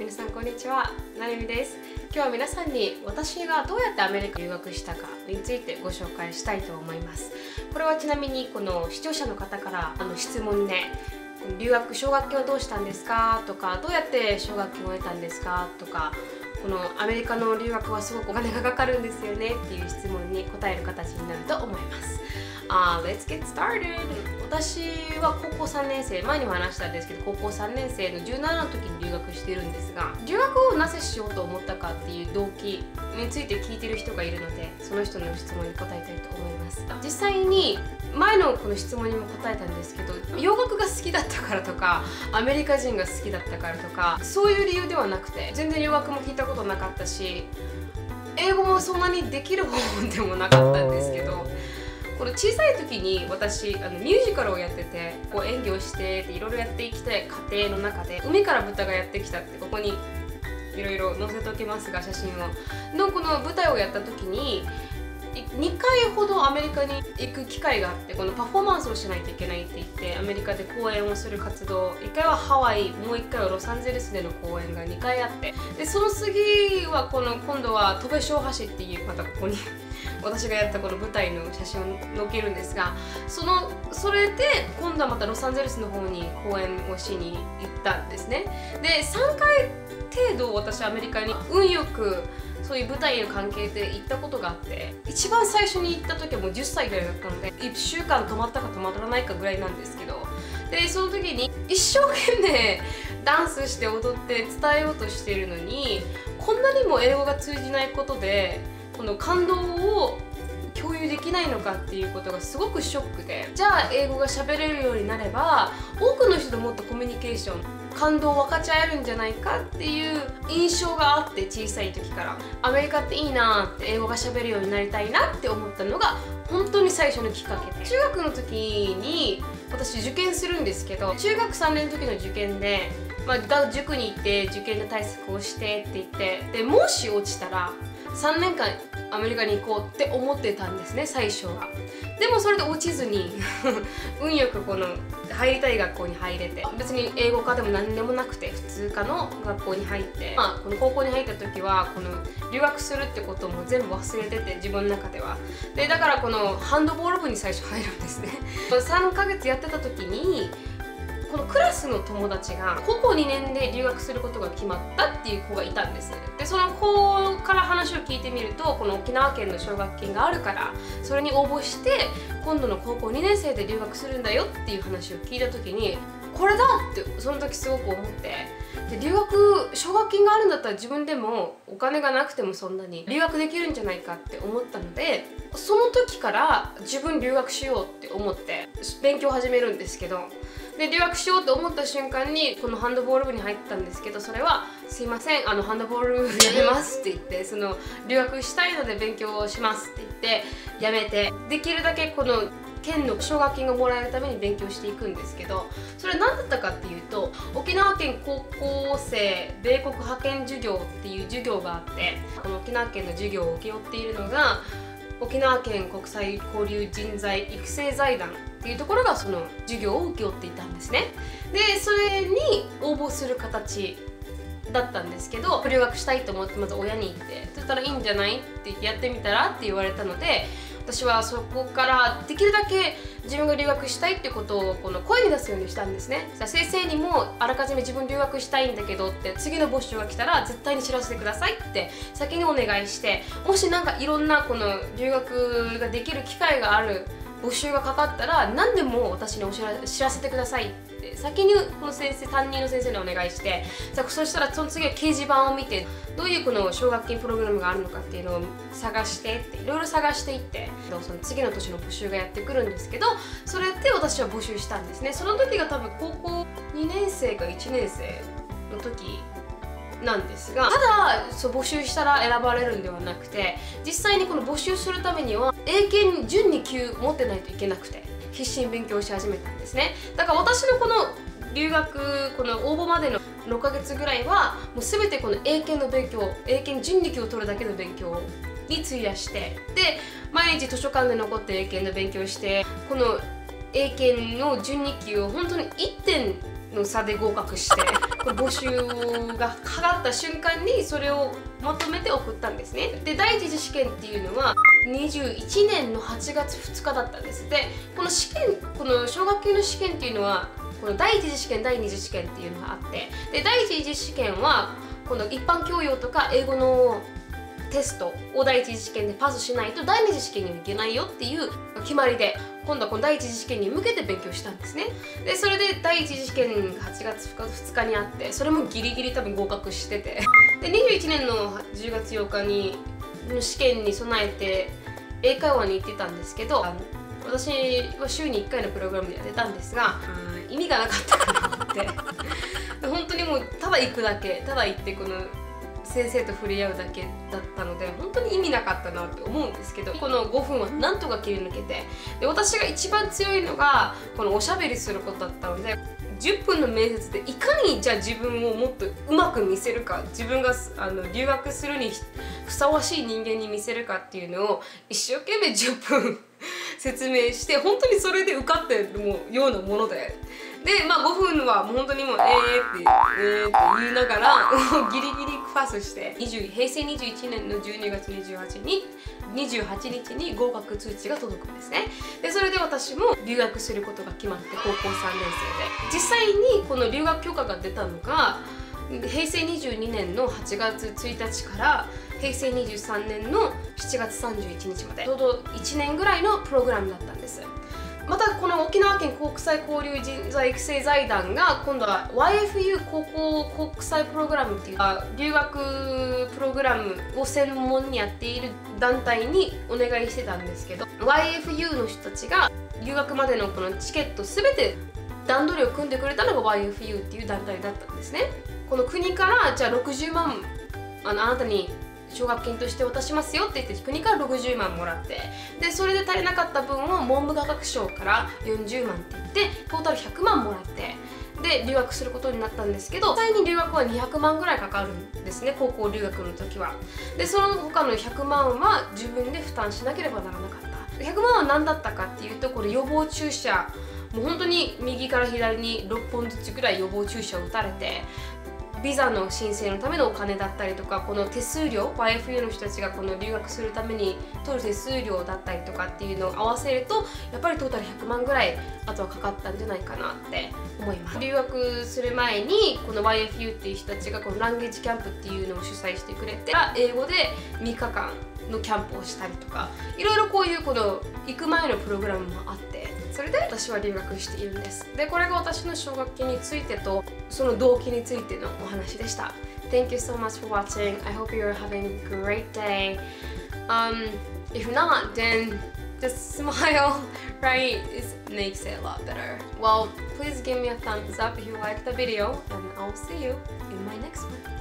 皆さんこんにちはなるみです。今日は皆さんに私がどうやってアメリカ留学したかについてご紹介したいと思います。これはちなみにこの視聴者の方からあの質問で留学奨学金はどうしたんですか？とかどうやって奨学金を得たんですか？とかこのアメリカの留学はすごくお金がかかるんですよね？っていう質問に答える形になると思います。Uh, let's get started! 私は高校3年生、前にも話したんですけど、高校3年生の17の時に留学してるんですが、留学をなぜしようと思ったかっていう動機について聞いてる人がいるので、その人の質問に答えたいと思います。実際に前のこの質問にも答えたんですけど、洋楽が好きだったからとか、アメリカ人が好きだったからとか、そういう理由ではなくて、全然洋楽も聞いたことなかったし、英語もそんなにできる方法でもなかったんですけど、この小さい時に私あのミュージカルをやっててこう演技をしていろいろやっていきたい過程の中で海から豚がやってきたってここにいろいろ載せておきますが写真を。のこの舞台をやった時に2回ほどアメリカに行く機会があってこのパフォーマンスをしないといけないって言ってアメリカで公演をする活動1回はハワイもう1回はロサンゼルスでの公演が2回あってでその次はこの今度は戸部小橋っていうまたここに私がやったこの舞台の写真を載っけるんですがそのそれで今度はまたロサンゼルスの方に公演をしに行ったんですね。で3回程度私アメリカに運よくそういう舞台の関係で行ったことがあって一番最初に行った時はもう10歳ぐらいだったので1週間泊まったか泊まらないかぐらいなんですけどでその時に一生懸命ダンスして踊って伝えようとしているのにこんなにも英語が通じないことでこの感動を共有できないのかっていうことがすごくショックで。じゃあ英語が喋れるようになれば多くの人ともっとコミュニケーション感動を分かち合えるんじゃないかっていう印象があって小さい時から。アメリカっていいなって英語が喋るようになりたいなって思ったのが本当に最初のきっかけで。中学の時に私受験するんですけど中学3年の時の受験で、まあ、塾に行って受験の対策をしてって言ってでもし落ちたら3年間アメリカに行こうって思ってたんですね最初は。でもそれで落ちずに 運よくこの入りたい学校に入れて別に英語科でも何でもなくて普通科の学校に入って、まあ、この高校に入った時はこの留学するってことも全部忘れてて自分の中では。でだからこのハンドボール部に最初入るんですね。3ヶ月やってた時にこのクラスの友達が高校2年で留学することが決まったっていう子がいたんです。でその子から話を聞いてみるとこの沖縄県の奨学金があるからそれに応募して今度の高校2年生で留学するんだよっていう話を聞いた時にこれだってその時すごく思って。で留学奨学金があるんだったら自分でもお金がなくてもそんなに留学できるんじゃないかって思ったのでその時から自分留学しようって思って勉強始めるんですけどで留学しようと思った瞬間にこのハンドボール部に入ったんですけどそれは「すいませんあのハンドボール部やめます」って言ってその留学したいので勉強をしますって言ってやめてできるだけこの県の奨学金がもらえるために勉強していくんですけどそれは何だったかっていうと沖縄県高校生米国派遣授業っていう授業があってこの沖縄県の授業を請け負っているのが沖縄県国際交流人材育成財団っていうところがその授業を請け負っていたんですね。でそれに応募する形だったんですけど留学したいと思ってまず親に行ってそしたらいいんじゃない？ってやってみたらって言われたので私はそこからできるだけ自分が留学したいってことをこの声に出すようにしたんですね。先生にもあらかじめ自分留学したいんだけどって次の募集が来たら絶対に知らせてくださいって先にお願いしてもし何かいろんなこの留学ができる機会がある募集がかかったら何でも私にお知ら知らせてくださいって。先にこの先生担任の先生にお願いして。そしたらその次は掲示板を見てどういうこの奨学金プログラムがあるのかっていうのを探してっていろいろ探していってその次の年の募集がやってくるんですけどそれで私は募集したんですね。その時が多分高校2年生か1年生の時なんですがただそう募集したら選ばれるんではなくて実際にこの募集するためには英検準2級持ってないといけなくて必死に勉強し始めたんですね。だから私のこの留学この応募までの6ヶ月ぐらいはもう全てこの英検の勉強英検準2級を取るだけの勉強に費やしてで毎日図書館で残って英検の勉強してこの英検の準2級を本当に1点の差で合格して募集がかかった瞬間にそれをまとめて送ったんですね。で第一次試験っていうのは21年の8月2日だったんです。でこの試験この奨学金の試験っていうのはこの第一次試験第二次試験っていうのがあってで第一次試験はこの一般教養とか英語のテストを第一次試験でパスしないと第二次試験には行けないよっていう決まりで今度はこの第一次試験に向けて勉強したんですね。でそれで第一次試験が8月2日にあってそれもギリギリ多分合格してて。で21年の10月8日に試験に備えて英会話に行ってたんですけど私は週に1回のプログラムでやってたんですが意味がなかったかなって。本当にもうただ行くだけただ行ってこの先生と触れ合うだけだったので本当に意味なかったなって思うんですけどこの5分はなんとか切り抜けてで私が一番強いのがこのおしゃべりすることだったので10分の面接でいかにじゃあ自分をもっとうまく見せるか自分があの留学するにふさわしい人間に見せるかっていうのを一生懸命10分説明して本当にそれで受かってるようなもので。でまあ5分はもう本当にもうえーってえーって言いながらギリギリパスして20平成21年の12月28日に28日に合格通知が届くんですね。でそれで私も留学することが決まって高校3年生で。実際にこの留学許可が出たのが平成22年の8月1日から平成23年の7月31日まで。ちょうど1年ぐらいのプログラムだったんです。またこの沖縄県国際交流人材育成財団が今度は YFU 高校国際プログラムっていうか留学プログラムを専門にやっている団体にお願いしてたんですけど YFU の人たちが留学までのこのチケット全て段取りを組んでくれたのが YFU っていう団体だったんですね。この国からじゃあ60万あのあなたに奨学金として渡しますよって言って国から60万もらって。でそれで足りなかった分を文部科学省から40万って言ってトータル100万もらって。で留学することになったんですけど実際に留学は200万ぐらいかかるんですね高校留学の時は。でその他の100万は自分で負担しなければならなかった。100万は何だったかっていうとこれ予防注射。もう本当に右から左に6本ずつぐらい予防注射を打たれて。ビザの申請のためのお金だったりとかこの手数料 YFU の人たちがこの留学するために取る手数料だったりとかっていうのを合わせるとやっぱりトータル100万ぐらいあとはかかったんじゃないかなって思います。留学する前にこの YFU っていう人たちがこのランゲージキャンプっていうのを主催してくれて英語で3日間のキャンプをしたりとかいろいろこういうこの行く前のプログラムもあってそれで私は留学しているんですでこれが私の奨学金についてとその動機についてのお話でした Thank you so much for watching I hope you're having a great day um, if not then just smile right it makes it a lot better well please give me a thumbs up if you like the video and I'll see you in my next one